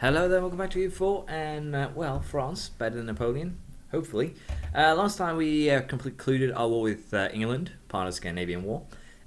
Hello there, welcome back to EU4, and uh, well, France, better than Napoleon, hopefully. Uh, last time we uh, concluded our war with uh, England, part of the Scandinavian War,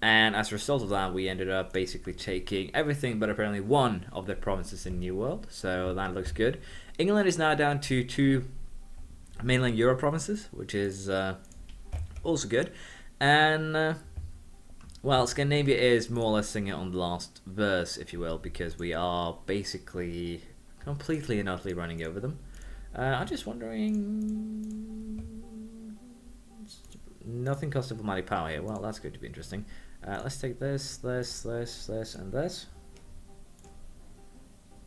and as a result of that, we ended up basically taking everything but apparently one of the provinces in New World, so that looks good. England is now down to two mainland Euro provinces, which is uh, also good, and uh, well, Scandinavia is more or less singing on the last verse, if you will, because we are basically completely and utterly running over them. Uh, I'm just wondering... Nothing costs diplomatic power here. Well, that's going to be interesting. Uh, let's take this, this, this, this, and this.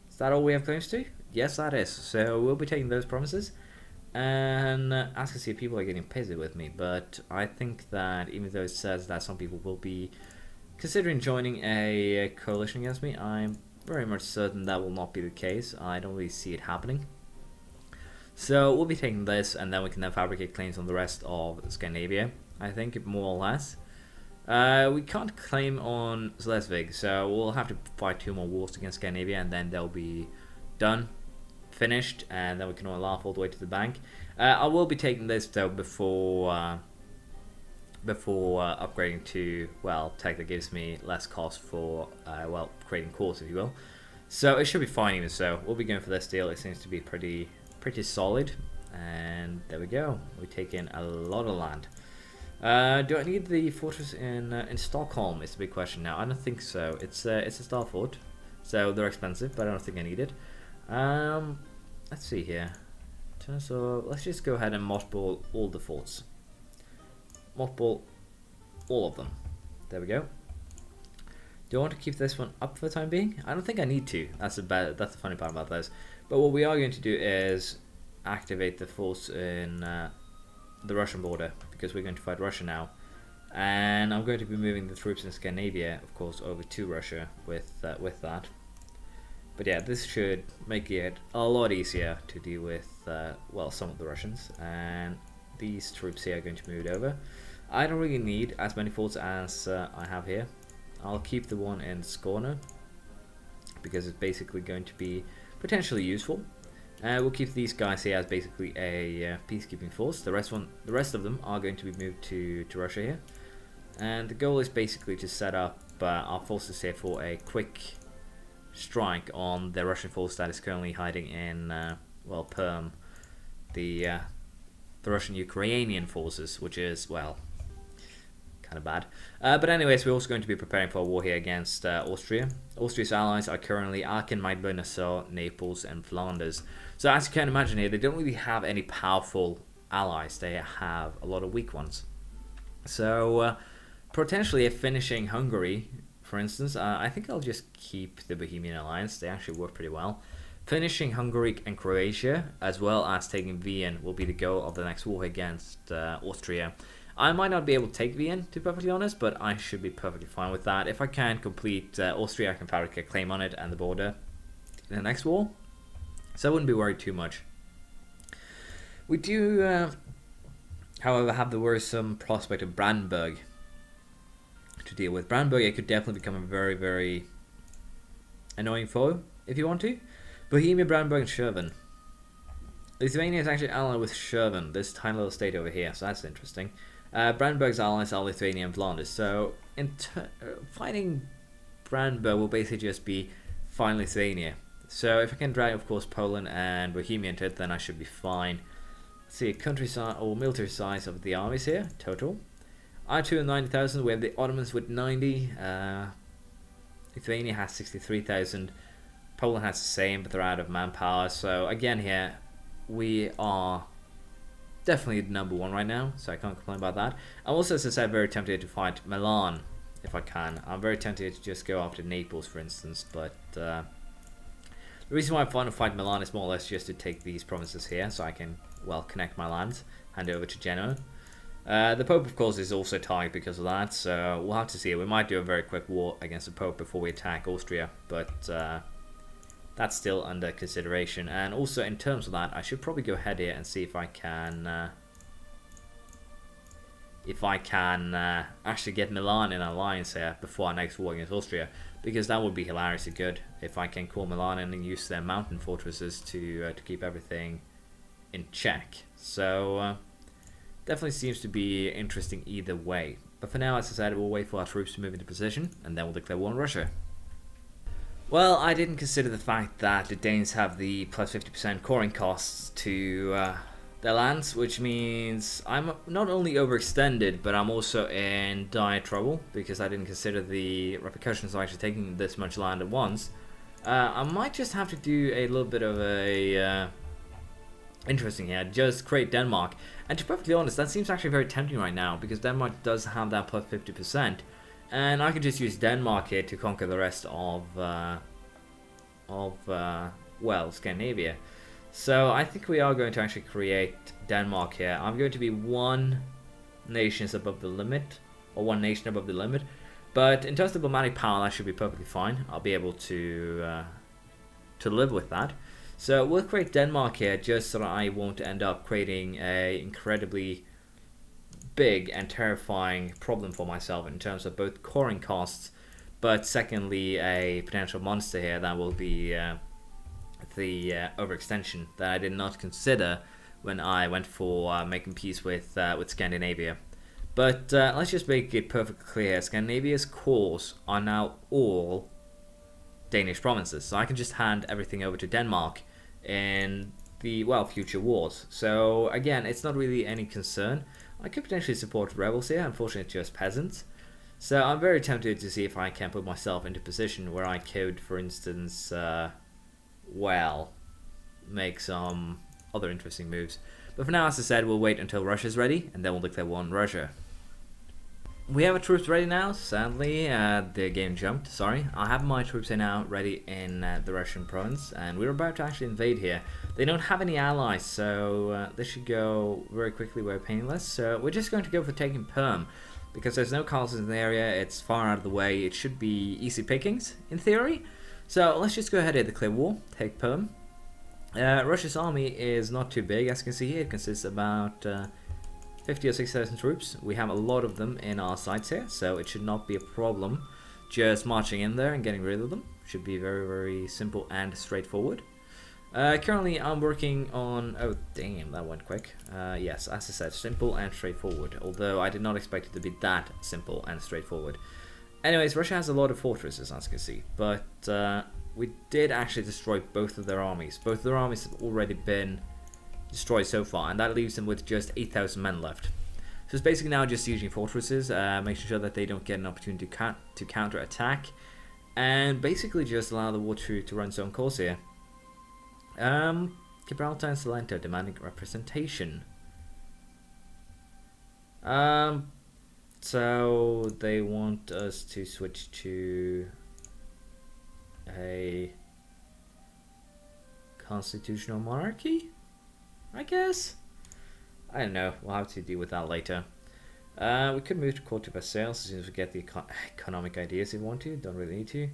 Is that all we have claims to? Yes, that is. So we'll be taking those promises. And uh, as can see, people are getting pissy with me, but I think that even though it says that some people will be considering joining a coalition against me, I'm very much certain that will not be the case. I don't really see it happening. So we'll be taking this, and then we can then fabricate claims on the rest of Scandinavia, I think, more or less. Uh, we can't claim on Slesvig, so we'll have to fight two more wars against Scandinavia, and then they'll be done, finished, and then we can all laugh all the way to the bank. Uh, I will be taking this, though, before... Uh, before uh, upgrading to, well, tech that gives me less cost for, uh, well, creating cores, if you will. So it should be fine even so. We'll be going for this deal. It seems to be pretty pretty solid. And there we go. We take in a lot of land. Uh, do I need the fortress in uh, in Stockholm? Is the big question now. I don't think so. It's uh, it's a star fort, so they're expensive, but I don't think I need it. Um, let's see here. So let's just go ahead and mothball all the forts mothball all of them. There we go. Do I want to keep this one up for the time being? I don't think I need to. That's the bad, that's the funny part about this. But what we are going to do is activate the force in uh, the Russian border because we're going to fight Russia now. And I'm going to be moving the troops in Scandinavia, of course, over to Russia with uh, with that. But yeah, this should make it a lot easier to deal with, uh, well, some of the Russians. And these troops here are going to move over. I don't really need as many forts as uh, I have here. I'll keep the one in Skåne because it's basically going to be potentially useful. Uh, we'll keep these guys here as basically a uh, peacekeeping force. The rest one, the rest of them are going to be moved to, to Russia here. And the goal is basically to set up uh, our forces here for a quick strike on the Russian force that is currently hiding in, uh, well, Perm, the uh, the Russian-Ukrainian forces, which is, well, kind of bad. Uh, but anyways, we're also going to be preparing for a war here against uh, Austria. Austria's allies are currently Aachen, Nassau, Naples, and Flanders. So as you can imagine here, they don't really have any powerful allies. They have a lot of weak ones. So uh, potentially if finishing Hungary, for instance, uh, I think I'll just keep the Bohemian alliance. They actually work pretty well. Finishing Hungary and Croatia, as well as taking Vienna, will be the goal of the next war against uh, Austria. I might not be able to take Vienna, to be perfectly honest, but I should be perfectly fine with that. If I can complete uh, Austria, I can fabricate a claim on it and the border in the next war. So I wouldn't be worried too much. We do, uh, however, have the worrisome prospect of Brandenburg to deal with. Brandenburg it could definitely become a very, very annoying foe, if you want to. Bohemia, Brandenburg, and Schwerin. Lithuania is actually allied with Schwerin, this tiny little state over here, so that's interesting. Uh, Brandenburg's allies are Lithuania and Flanders, so in uh, fighting Brandenburg will basically just be fighting Lithuania. So if I can drag, of course, Poland and Bohemia into it, then I should be fine. Let's see, country size or military size of the armies here, total. I2 90,000, we have the Ottomans with 90, uh, Lithuania has 63,000, Poland has the same, but they're out of manpower. So again here, we are definitely number one right now, so I can't complain about that. I'm also, as I said, very tempted to fight Milan if I can. I'm very tempted to just go after Naples, for instance, but uh, the reason why I want to fight Milan is more or less just to take these provinces here, so I can, well, connect my lands, hand over to Genoa. Uh, the Pope, of course, is also tied because of that, so we'll have to see. We might do a very quick war against the Pope before we attack Austria, but uh, that's still under consideration. And also in terms of that, I should probably go ahead here and see if I can... Uh, if I can uh, actually get Milan in alliance here before our next war against Austria. because that would be hilariously good if I can call Milan and use their mountain fortresses to uh, to keep everything in check. So uh, definitely seems to be interesting either way. But for now, as I said, we'll wait for our troops to move into position, and then we'll declare war on Russia. Well, I didn't consider the fact that the Danes have the plus 50% coring costs to uh, their lands, which means I'm not only overextended, but I'm also in dire trouble because I didn't consider the repercussions of actually taking this much land at once. Uh, I might just have to do a little bit of a uh, interesting here, just create Denmark. And to be perfectly honest, that seems actually very tempting right now because Denmark does have that plus 50%. And I can just use Denmark here to conquer the rest of, uh, of uh, well, Scandinavia. So I think we are going to actually create Denmark here. I'm going to be one nation above the limit, or one nation above the limit. But in terms of diplomatic power, that should be perfectly fine. I'll be able to uh, to live with that. So we'll create Denmark here just so that I won't end up creating a incredibly big and terrifying problem for myself in terms of both coring costs, but secondly a potential monster here that will be uh, the uh, overextension that I did not consider when I went for uh, making peace with uh, with Scandinavia. But uh, let's just make it perfectly clear: Scandinavia's cores are now all Danish provinces, so I can just hand everything over to Denmark in the well future wars. So again, it's not really any concern. I could potentially support rebels here, unfortunately it's just peasants. So I'm very tempted to see if I can put myself into a position where I could, for instance, uh, well, make some other interesting moves. But for now, as I said, we'll wait until Russia's ready, and then we'll declare war on Russia. We have our troops ready now. Sadly, uh, the game jumped. Sorry. I have my troops here now ready in uh, the Russian province, and we're about to actually invade here. They don't have any allies, so uh, this should go very quickly, very painless. So we're just going to go for taking Perm, because there's no castles in the area. It's far out of the way. It should be easy pickings, in theory. So let's just go ahead and declare war, take Perm. Uh, Russia's army is not too big, as you can see here. It consists about uh, 50 or 60,000 troops. We have a lot of them in our sights here, so it should not be a problem just marching in there and getting rid of them. Should be very, very simple and straightforward. Uh, currently, I'm working on... Oh, damn, that went quick. Uh, yes, as I said, simple and straightforward. Although I did not expect it to be that simple and straightforward. Anyways, Russia has a lot of fortresses, as you can see. But uh, we did actually destroy both of their armies. Both of their armies have already been destroyed so far, and that leaves them with just 8,000 men left. So it's basically now just sieging fortresses, uh, making sure that they don't get an opportunity to, to counter attack, and basically just allow the war to, to run its own course here. Um, Gibraltar and Salento demanding representation. Um, so they want us to switch to a constitutional monarchy? I guess? I don't know. We'll have to deal with that later. Uh, we could move to Court of Sales as soon as we get the econ economic ideas if we want to. Don't really need to.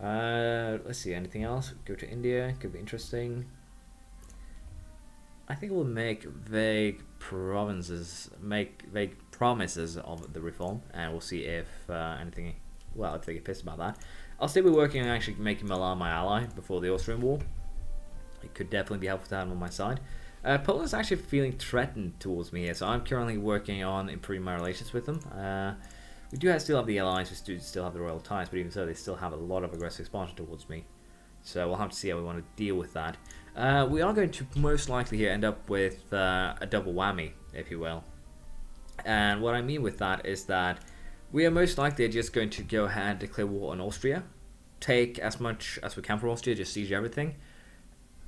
Uh, let's see, anything else? Go to India. Could be interesting. I think we'll make vague provinces, make vague promises of the reform, and we'll see if uh, anything, well, if they get pissed about that. I'll still be working on actually making Milan my ally before the Austrian War. It could definitely be helpful to have him on my side. Uh, Poland's actually feeling threatened towards me here, so I'm currently working on improving my relations with them. Uh, we do have, still have the alliance, we do still have the royal ties, but even so, they still have a lot of aggressive expansion towards me. So we'll have to see how we want to deal with that. Uh, we are going to most likely here end up with uh, a double whammy, if you will. And what I mean with that is that we are most likely just going to go ahead and declare war on Austria, take as much as we can from Austria, just siege everything,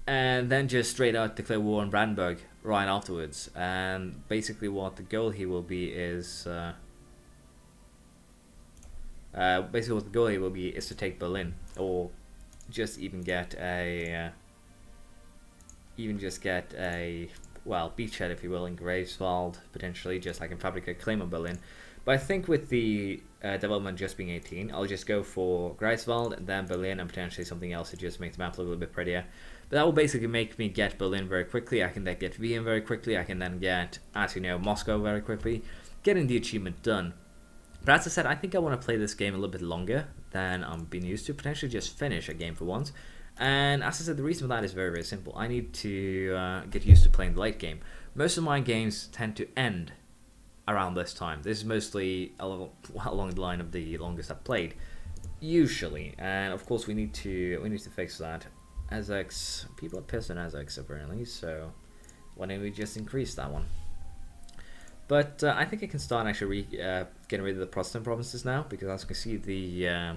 and then just straight out declare war on Brandenburg right afterwards. And basically, what the goal here will be is uh, uh, basically what the goal here will be is to take Berlin, or just even get a uh, even just get a well beachhead, if you will, in Greifswald potentially, just like in Fabrica, claim on Berlin. But I think with the uh, development just being 18, I'll just go for Greifswald and then Berlin and potentially something else to just make the map look a little bit prettier. But that will basically make me get Berlin very quickly. I can then get Vienna very quickly. I can then get, as you know, Moscow very quickly. Getting the achievement done. But as I said, I think I want to play this game a little bit longer than I'm being used to. Potentially just finish a game for once. And as I said, the reason for that is very, very simple. I need to uh, get used to playing the late game. Most of my games tend to end around this time. This is mostly along the line of the longest I've played, usually. And of course, we need to we need to fix that. ASX people are pissed on ASX apparently, so why don't we just increase that one? But uh, I think I can start actually uh, getting rid of the Protestant provinces now, because as you can see, the uh,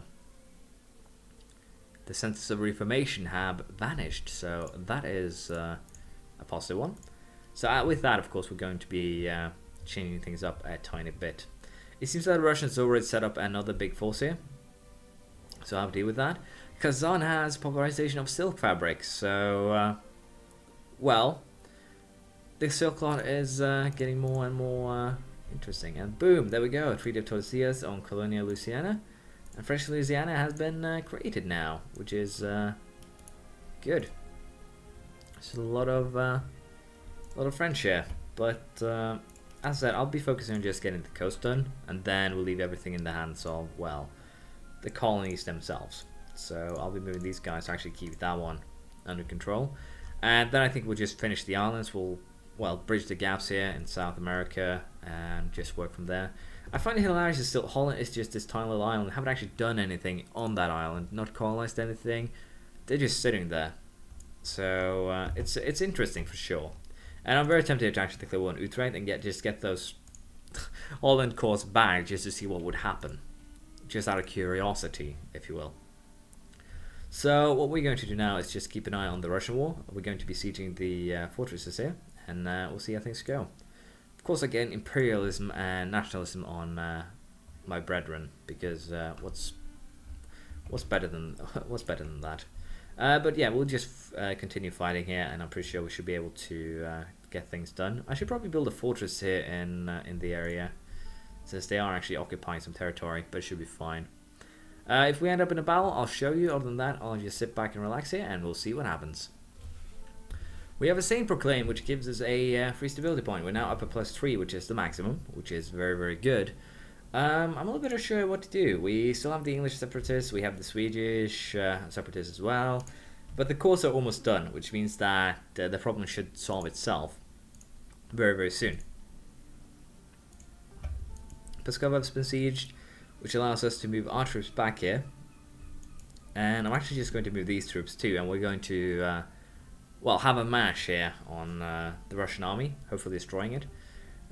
the Centers of Reformation have vanished. So that is uh, a positive one. So uh, with that, of course, we're going to be uh, changing things up a tiny bit. It seems that the Russians already set up another big force here. So I'll deal with that. Kazan has popularization of silk fabrics. So, well, the silk lot is uh, getting more and more uh, interesting. And boom, there we go. Treaty of Tordesillas on Colonial Louisiana. And French Louisiana has been uh, created now, which is uh, good. There's a lot of uh, a lot of French here, but uh, as I said, I'll be focusing on just getting the coast done, and then we'll leave everything in the hands of well, the colonies themselves. So I'll be moving these guys to actually keep that one under control, and then I think we'll just finish the islands. We'll well, bridge the gaps here in South America and just work from there. I find it hilarious that still Holland is just this tiny little island. They haven't actually done anything on that island, not colonized anything. They're just sitting there. So uh, it's it's interesting for sure. And I'm very tempted to actually declare war on Utrecht and get just get those Holland cores back just to see what would happen. Just out of curiosity, if you will. So what we're going to do now is just keep an eye on the Russian war. We're going to be sieging the uh, fortresses here and uh, we'll see how things go. Of course, again, imperialism and nationalism on uh, my brethren, because uh, what's what's better than what's better than that? Uh, but yeah, we'll just uh, continue fighting here, and I'm pretty sure we should be able to get things done. I should probably build a fortress here in in the area, since they are actually occupying some territory, but it should be fine. If we end up in a battle, I'll show you. Other than that, I'll just sit back and relax here, and we'll see what happens. We have a Saint Proclaim, which gives us a uh, free stability point. We're now up at plus 3, which is the maximum, which is very, very good. Um, I'm a little bit unsure what to do. We still have the English separatists, we have the Swedish uh, separatists as well, but the course are almost done, which means that uh, the problem should solve itself very, very soon. Pskov has been sieged, which allows us to move our troops back here. And I'm actually just going to move these troops too, and we're going to uh, well, have a mash here on uh, the Russian army, hopefully destroying it.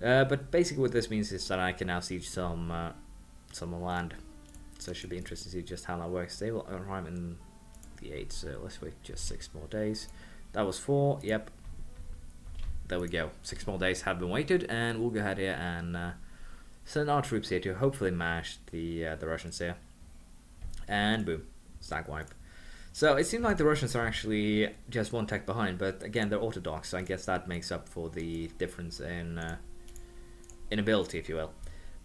Uh, but basically what this means is that I can now siege some, uh, some land. So it should be interesting to see just how that works. They will arrive in the 8th, so let's wait just 6 more days. That was 4, yep. There we go. 6 more days have been waited, and we'll go ahead here and uh, send our troops here to hopefully mash the, uh, the Russians here. And boom, stack wipe. So it seems like the Russians are actually just one tech behind, but again, they're orthodox, so I guess that makes up for the difference in uh, in ability, if you will.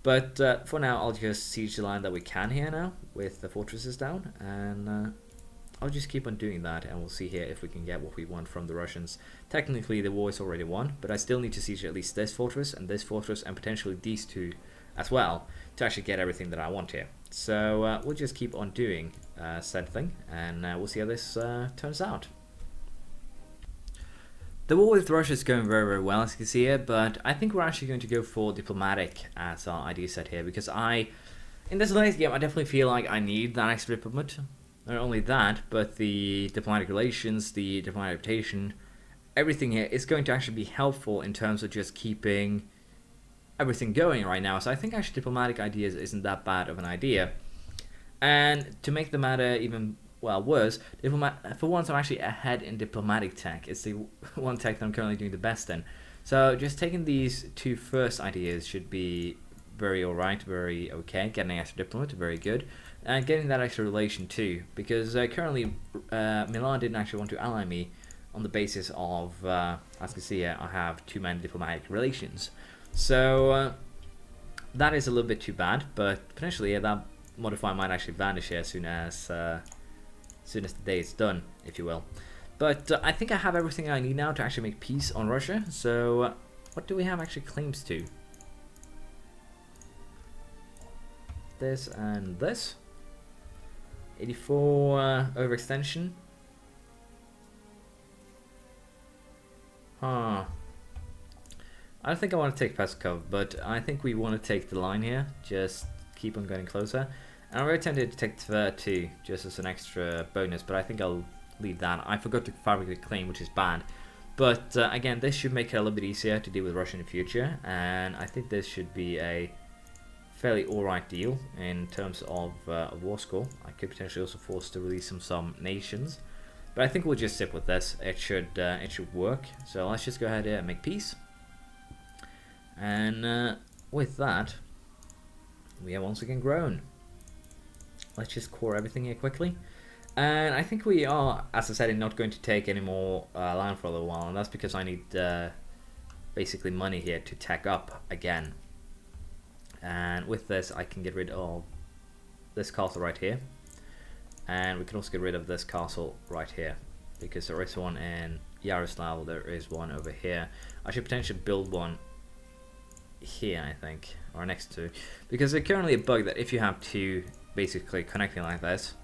But uh, for now, I'll just siege the line that we can here now, with the fortresses down, and uh, I'll just keep on doing that, and we'll see here if we can get what we want from the Russians. Technically, the war is already won, but I still need to siege at least this fortress, and this fortress, and potentially these two as well, to actually get everything that I want here. So uh, we'll just keep on doing uh, said thing, and uh, we'll see how this uh, turns out. The war with Russia is going very, very well, as you can see here, but I think we're actually going to go for diplomatic as our idea set here, because I, in this latest game, I definitely feel like I need that extra diplomat. Not only that, but the diplomatic relations, the diplomatic reputation, everything here is going to actually be helpful in terms of just keeping everything going right now. So I think actually diplomatic ideas isn't that bad of an idea. And to make the matter even well worse, for once I'm actually ahead in diplomatic tech. It's the one tech that I'm currently doing the best in. So just taking these two first ideas should be very alright, very okay. Getting an extra diplomat, very good. And getting that extra relation too, because uh, currently uh, Milan didn't actually want to ally me on the basis of, uh, as you can see here, I have too many diplomatic relations. So uh, that is a little bit too bad, but potentially yeah, that modifier might actually vanish here as soon as, uh, as soon as the day is done, if you will. But uh, I think I have everything I need now to actually make peace on Russia. So uh, what do we have actually claims to? This and this. 84 uh, overextension. Huh. I don't think I want to take Peskov, but I think we want to take the line here. Just keep on getting closer. And I'm tempted to take Tver too, just as an extra bonus, but I think I'll leave that. I forgot to fabricate claim, which is bad. But uh, again, this should make it a little bit easier to deal with Russia in the future, and I think this should be a fairly alright deal in terms of, uh, war score. I could potentially also force to release some some nations, but I think we'll just stick with this. It should uh, it should work. So let's just go ahead here and make peace. And uh, with that, we have once again grown. Let's just core everything here quickly. And I think we are, as I said, not going to take any more uh, land for a little while, and that's because I need uh, basically money here to tech up again. And with this, I can get rid of this castle right here. And we can also get rid of this castle right here, because there is one in Yaroslav, there is one over here. I should potentially build one here, I think, or next to, because there's currently a bug that if you have two basically connecting like this,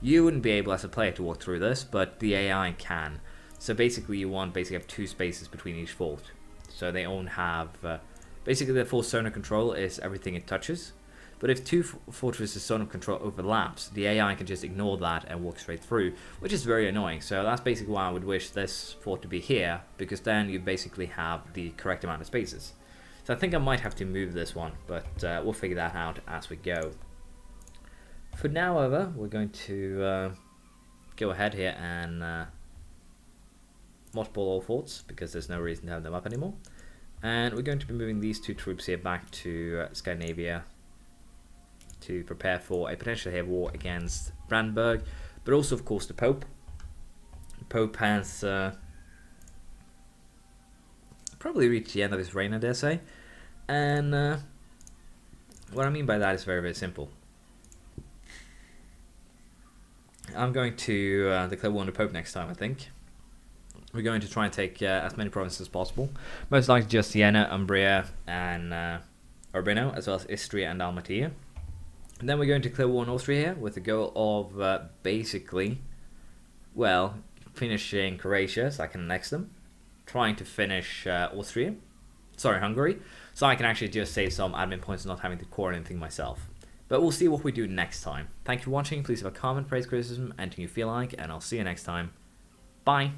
you wouldn't be able as a player to walk through this, but the AI can. So basically you want basically have two spaces between each fort. So they all have, uh, basically the full of control is everything it touches. But if two fortresses of control overlaps, the AI can just ignore that and walk straight through, which is very annoying. So that's basically why I would wish this fort to be here, because then you basically have the correct amount of spaces. So I think I might have to move this one, but uh, we'll figure that out as we go. For now, however, we're going to uh, go ahead here and uh, mothball all forts, because there's no reason to have them up anymore. And we're going to be moving these two troops here back to uh, Scandinavia to prepare for a potential heavy war against Brandenburg, but also, of course, the Pope. The Pope has uh, probably reached the end of his reign, I dare say. And uh, what I mean by that is very, very simple. I'm going to uh, declare war on the Pope next time, I think. We're going to try and take uh, as many provinces as possible. Most likely just Siena, Umbria, and uh, Urbino, as well as Istria and Dalmatia. And then we're going to declare war on Austria here with the goal of uh, basically, well, finishing Croatia so I can annex them. Trying to finish uh, Austria, sorry, Hungary, so I can actually just save some admin points not having to core anything myself. But we'll see what we do next time. Thank you for watching. Please leave a comment, praise, criticism, anything you feel like, and I'll see you next time. Bye.